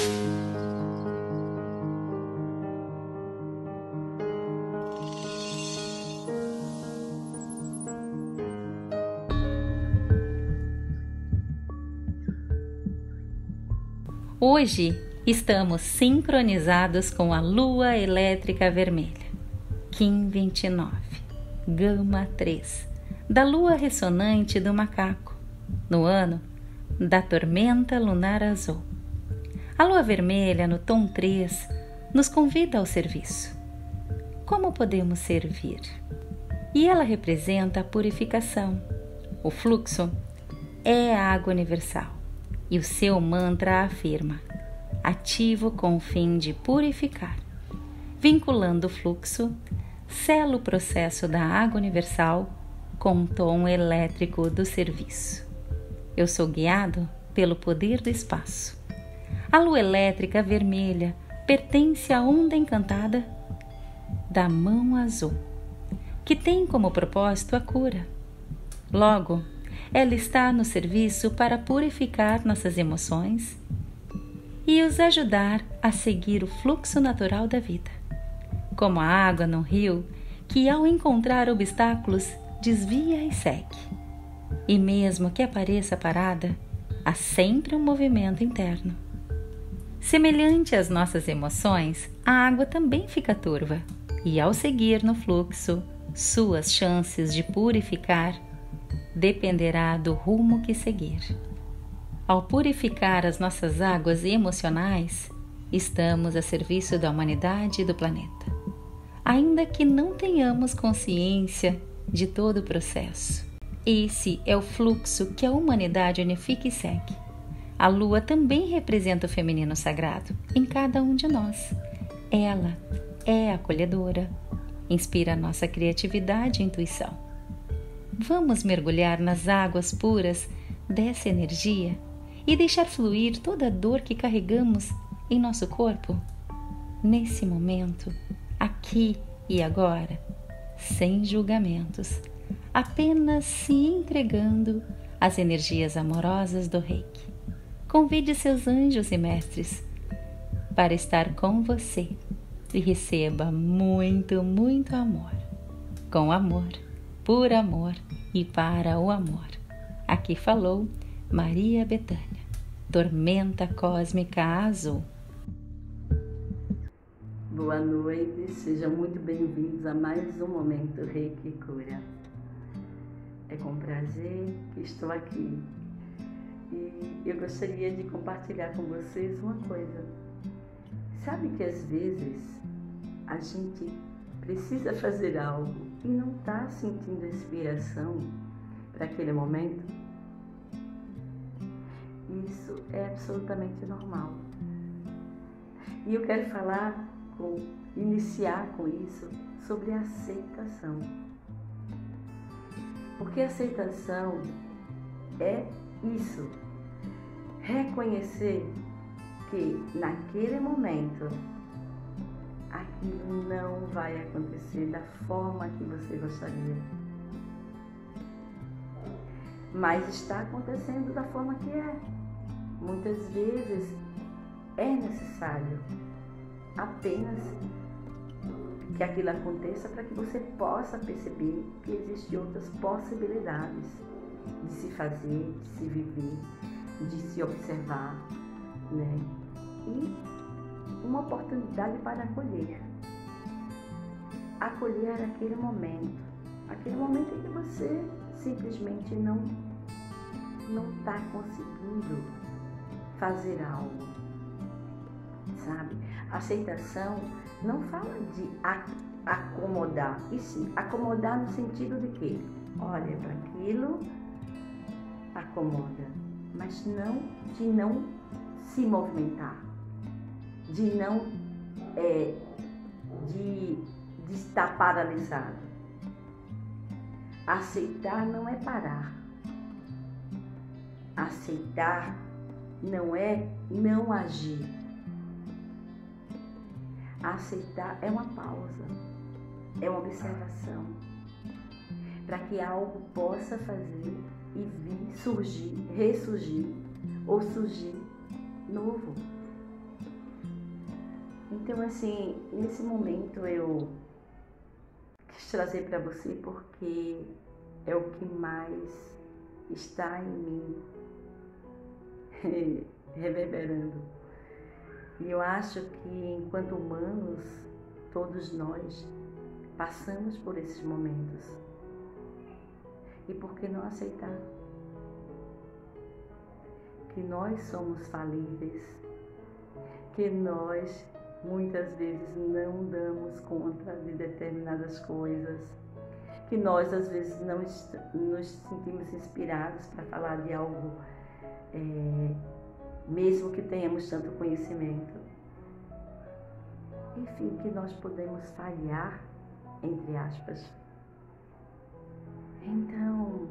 Hoje estamos sincronizados com a Lua Elétrica Vermelha, Kim 29, Gama 3, da Lua Ressonante do Macaco, no ano da Tormenta Lunar Azul. A Lua Vermelha, no tom 3, nos convida ao serviço. Como podemos servir? E ela representa a purificação. O fluxo é a água universal e o seu mantra afirma: ativo com o fim de purificar. Vinculando o fluxo, sela o processo da água universal com o tom elétrico do serviço. Eu sou guiado pelo poder do espaço. A lua elétrica vermelha pertence à onda encantada da mão azul, que tem como propósito a cura. Logo, ela está no serviço para purificar nossas emoções e os ajudar a seguir o fluxo natural da vida. Como a água no rio, que ao encontrar obstáculos desvia e segue. E mesmo que apareça parada, há sempre um movimento interno. Semelhante às nossas emoções, a água também fica turva, e ao seguir no fluxo, suas chances de purificar dependerá do rumo que seguir. Ao purificar as nossas águas emocionais, estamos a serviço da humanidade e do planeta, ainda que não tenhamos consciência de todo o processo. Esse é o fluxo que a humanidade unifica e segue. A lua também representa o feminino sagrado em cada um de nós. Ela é acolhedora, inspira nossa criatividade e intuição Vamos mergulhar nas águas puras dessa energia e deixar fluir toda a dor que carregamos em nosso corpo? Nesse momento, aqui e agora, sem julgamentos, apenas se entregando às energias amorosas do Reiki. Convide seus anjos e mestres para estar com você e receba muito, muito amor. Com amor por amor e para o amor. Aqui falou Maria Betânia, Tormenta Cósmica Azul. Boa noite, sejam muito bem-vindos a mais um Momento Reiki Cura. É com prazer que estou aqui e eu gostaria de compartilhar com vocês uma coisa. Sabe que às vezes a gente precisa fazer algo e não está sentindo inspiração para aquele momento, isso é absolutamente normal. E eu quero falar, com, iniciar com isso, sobre aceitação. Porque aceitação é isso, reconhecer que naquele momento aquilo não vai acontecer da forma que você gostaria. Mas está acontecendo da forma que é. Muitas vezes é necessário apenas que aquilo aconteça para que você possa perceber que existem outras possibilidades de se fazer, de se viver, de se observar, né? E uma oportunidade para acolher. Acolher aquele momento, aquele momento em que você simplesmente não não está conseguindo fazer algo, sabe? Aceitação não fala de acomodar, e sim acomodar no sentido de que olha para aquilo, acomoda, mas não de não se movimentar de não é, de, de estar paralisado. Aceitar não é parar. Aceitar não é não agir. Aceitar é uma pausa, é uma observação, para que algo possa fazer e vir surgir, ressurgir ou surgir novo. Então, assim, nesse momento eu quis trazer para você porque é o que mais está em mim reverberando. E eu acho que enquanto humanos, todos nós passamos por esses momentos. E por que não aceitar? Que nós somos falíveis, que nós muitas vezes não damos conta de determinadas coisas, que nós às vezes não nos sentimos inspirados para falar de algo, é, mesmo que tenhamos tanto conhecimento. Enfim, que nós podemos falhar, entre aspas. Então,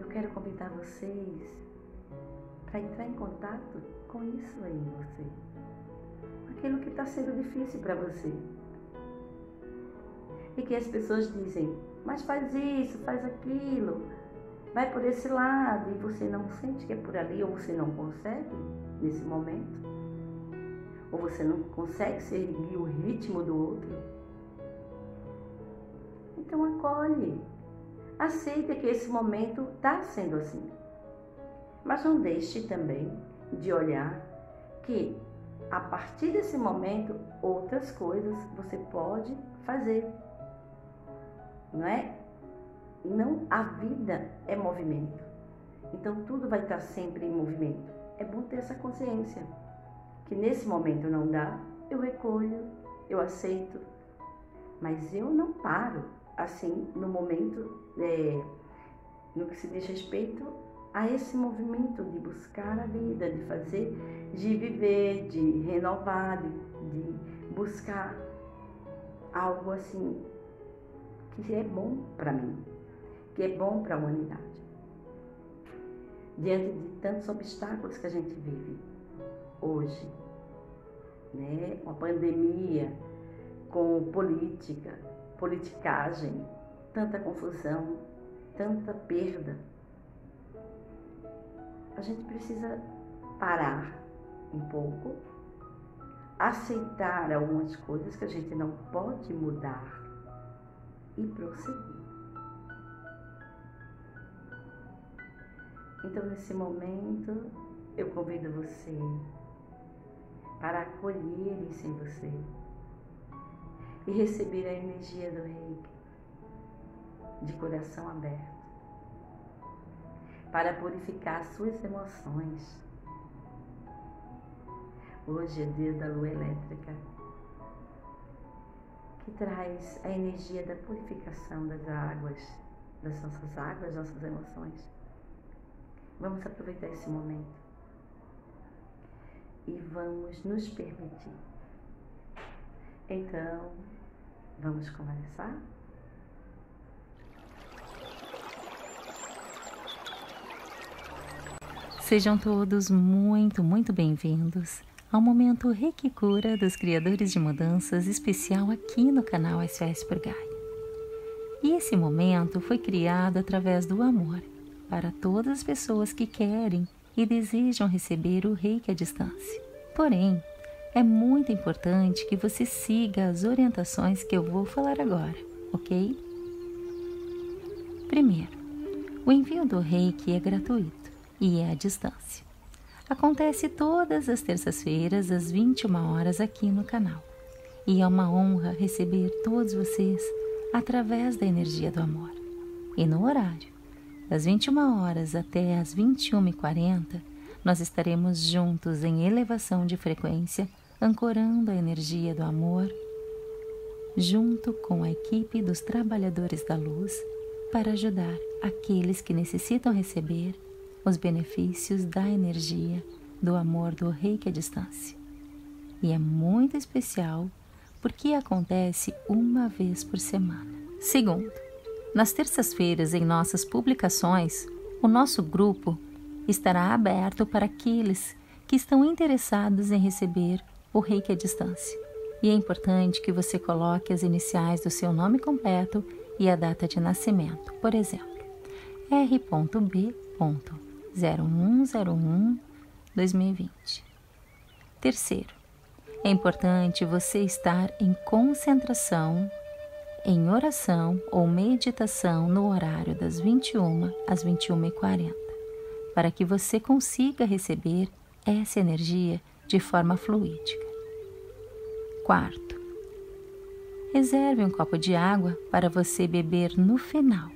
eu quero convidar vocês para entrar em contato com isso aí em você. Aquilo que está sendo difícil para você. E que as pessoas dizem, mas faz isso, faz aquilo, vai por esse lado, e você não sente que é por ali, ou você não consegue nesse momento, ou você não consegue seguir o ritmo do outro. Então acolhe, aceita que esse momento está sendo assim. Mas não deixe também de olhar que a partir desse momento outras coisas você pode fazer. Não é? Não, a vida é movimento. Então tudo vai estar sempre em movimento. É bom ter essa consciência que nesse momento não dá, eu recolho, eu aceito, mas eu não paro assim no momento é, no que se diz respeito a esse movimento de buscar a vida, de fazer, de viver, de renovar, de, de buscar algo assim que é bom para mim, que é bom para a humanidade. Diante de tantos obstáculos que a gente vive hoje, né? Uma pandemia, com política, politicagem, tanta confusão, tanta perda a gente precisa parar um pouco, aceitar algumas coisas que a gente não pode mudar e prosseguir. Então, nesse momento, eu convido você para acolher isso em você e receber a energia do reiki de coração aberto para purificar suas emoções. Hoje é dia da lua elétrica, que traz a energia da purificação das águas, das nossas águas, nossas emoções. Vamos aproveitar esse momento e vamos nos permitir. Então, vamos conversar? Sejam todos muito, muito bem-vindos ao momento Requicura dos Criadores de Mudanças especial aqui no canal SOS por Gai. E esse momento foi criado através do amor para todas as pessoas que querem e desejam receber o reiki à distância. Porém, é muito importante que você siga as orientações que eu vou falar agora, ok? Primeiro, o envio do reiki é gratuito e é à distância. Acontece todas as terças-feiras às 21 horas aqui no canal. E é uma honra receber todos vocês através da energia do amor. E no horário, das 21 horas até as 21h40, nós estaremos juntos em elevação de frequência, ancorando a energia do amor, junto com a equipe dos trabalhadores da luz, para ajudar aqueles que necessitam receber os benefícios da energia do amor do reiki à distância. E é muito especial porque acontece uma vez por semana. Segundo, nas terças-feiras em nossas publicações, o nosso grupo estará aberto para aqueles que estão interessados em receber o reiki à distância. E é importante que você coloque as iniciais do seu nome completo e a data de nascimento. Por exemplo, R.B. 0101 2020. Terceiro, é importante você estar em concentração, em oração ou meditação no horário das 21 às 21h40, para que você consiga receber essa energia de forma fluídica. Quarto, reserve um copo de água para você beber no final.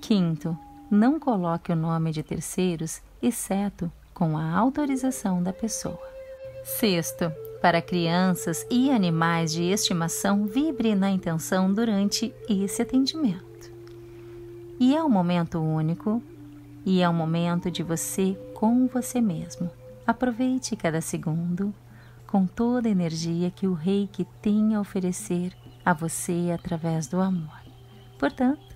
Quinto, não coloque o nome de terceiros, exceto com a autorização da pessoa. Sexto, para crianças e animais de estimação, vibre na intenção durante esse atendimento. E é um momento único, e é um momento de você com você mesmo. Aproveite cada segundo com toda a energia que o Reiki tem a oferecer a você através do amor. Portanto,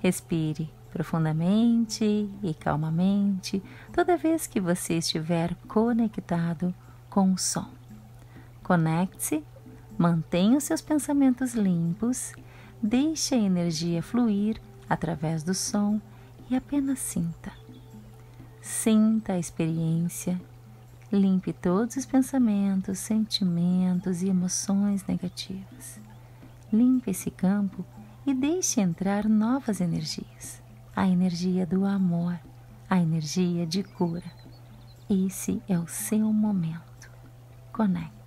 respire profundamente e calmamente toda vez que você estiver conectado com o som. Conecte-se, mantenha os seus pensamentos limpos, deixe a energia fluir através do som e apenas sinta. Sinta a experiência, limpe todos os pensamentos, sentimentos e emoções negativas. Limpe esse campo e deixe entrar novas energias. A energia do amor, a energia de cura. Esse é o seu momento conecte-se.